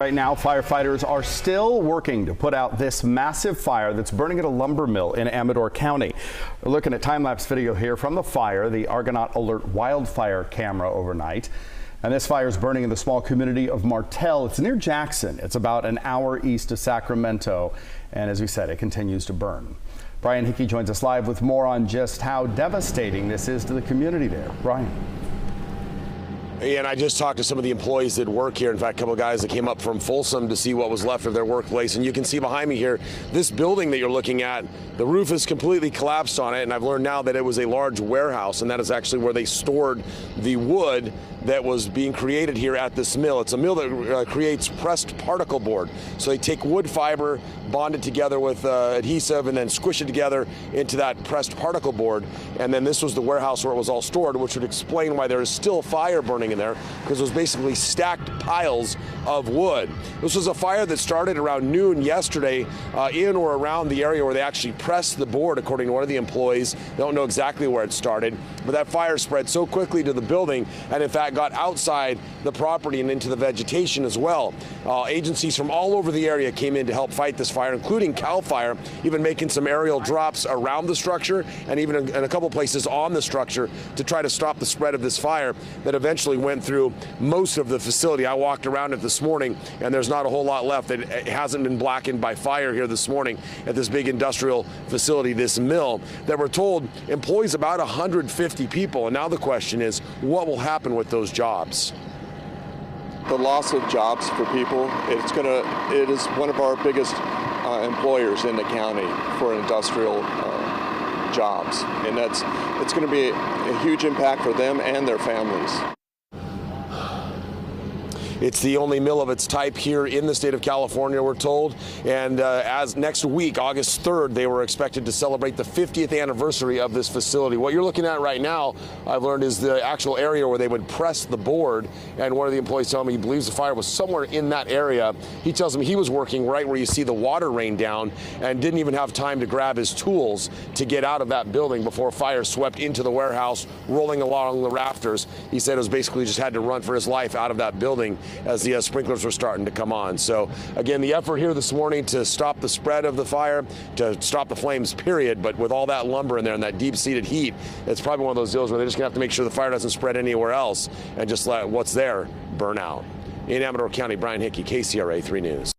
Right now, firefighters are still working to put out this massive fire that's burning at a lumber mill in Amador County. We're looking at time-lapse video here from the fire, the Argonaut Alert wildfire camera overnight. And this fire is burning in the small community of Martell. It's near Jackson. It's about an hour east of Sacramento. And as we said, it continues to burn. Brian Hickey joins us live with more on just how devastating this is to the community there. Brian. And I just talked to some of the employees that work here. In fact, a couple of guys that came up from Folsom to see what was left of their workplace. And you can see behind me here, this building that you're looking at, the roof is completely collapsed on it. And I've learned now that it was a large warehouse, and that is actually where they stored the wood that was being created here at this mill. It's a mill that uh, creates pressed particle board. So they take wood fiber, bond it together with uh, adhesive, and then squish it together into that pressed particle board. And then this was the warehouse where it was all stored, which would explain why there is still fire burning in there because it was basically stacked piles of wood. This was a fire that started around noon yesterday uh, in or around the area where they actually pressed the board, according to one of the employees. They don't know exactly where it started, but that fire spread so quickly to the building and, in fact, got outside the property and into the vegetation as well. Uh, agencies from all over the area came in to help fight this fire, including CAL FIRE, even making some aerial drops around the structure and even in a couple places on the structure to try to stop the spread of this fire that eventually went through most of the facility. I walked around it this morning, and there's not a whole lot left. It hasn't been blackened by fire here this morning at this big industrial facility, this mill, that we're told employs about 150 people. And now the question is, what will happen with those jobs? The loss of jobs for people, it's gonna, it is one of our biggest uh, employers in the county for industrial uh, jobs. And that's, it's gonna be a huge impact for them and their families. It's the only mill of its type here in the state of California, we're told. And uh, as next week, August 3rd, they were expected to celebrate the 50th anniversary of this facility. What you're looking at right now, I've learned, is the actual area where they would press the board. And one of the employees telling me he believes the fire was somewhere in that area. He tells me he was working right where you see the water rain down and didn't even have time to grab his tools to get out of that building before fire swept into the warehouse, rolling along the rafters. He said it was basically just had to run for his life out of that building as the uh, sprinklers were starting to come on. So again, the effort here this morning to stop the spread of the fire, to stop the flames, period. But with all that lumber in there and that deep-seated heat, it's probably one of those deals where they're just gonna have to make sure the fire doesn't spread anywhere else and just let what's there burn out. In Amador County, Brian Hickey, KCRA 3 News.